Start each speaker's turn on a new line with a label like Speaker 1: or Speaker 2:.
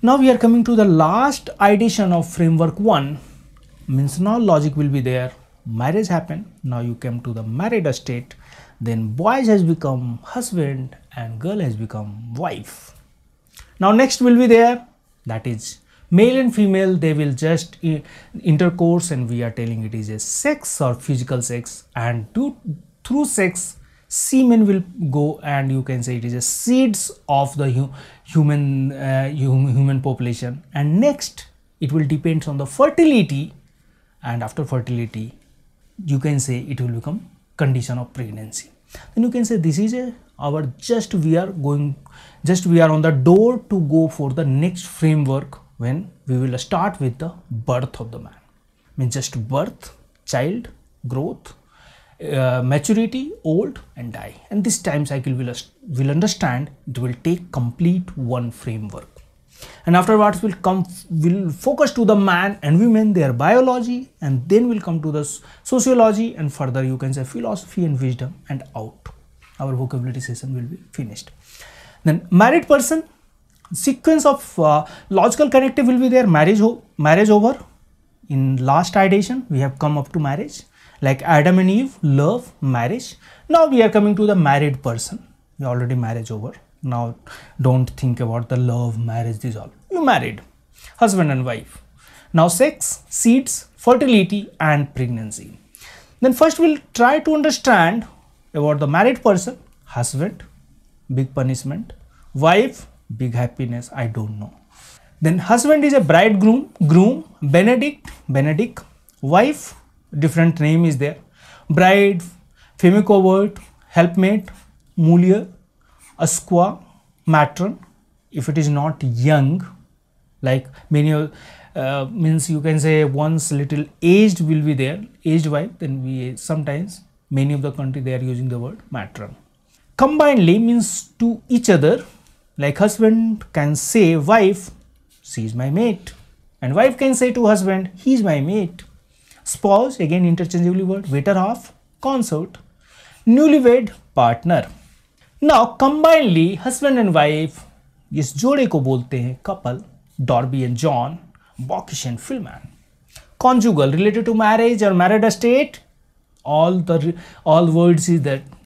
Speaker 1: now we are coming to the last iteration of framework 1 means now logic will be there. Marriage happened. Now you come to the married estate. Then boys has become husband and girl has become wife. Now next will be there. That is male and female they will just intercourse and we are telling it is a sex or physical sex. And through sex semen will go and you can say it is a seeds of the hu human uh, human population. And next it will depends on the fertility. And after fertility you can say it will become condition of pregnancy. Then you can say this is a our just we are going just we are on the door to go for the next framework when we will start with the birth of the man. I means just birth child growth uh, maturity old and die. And this time cycle will will understand it will take complete one framework. And afterwards will come will focus to the man and women their biology and then we will come to the sociology and further you can say philosophy and wisdom and out. Our vocabulary session will be finished. Then married person sequence of uh, logical connective will be there marriage marriage over. In last iteration we have come up to marriage like adam and eve love marriage. Now we are coming to the married person. We already marriage over. Now don't think about the love marriage this all. You married. Husband and wife. Now sex seeds fertility and pregnancy. Then first we'll try to understand about the married person. Husband big punishment. Wife big happiness. I don't know. Then husband is a bridegroom groom. Benedict benedict. Wife different name is there. Bride feme covert helpmate mulier asqua matron. If it is not young like many uh, means you can say once little aged will be there aged wife then we sometimes many of the country they are using the word matron. Combinedly means to each other like husband can say wife she is my mate. And wife can say to husband he is my mate spouse again interchangeably word better half consort newlywed partner now combinedly husband and wife इस जोड़े को बोलते हैं couple Darby and Joan बॉकिश and फिल्मैन conjugal related to marriage और married state all the all words is that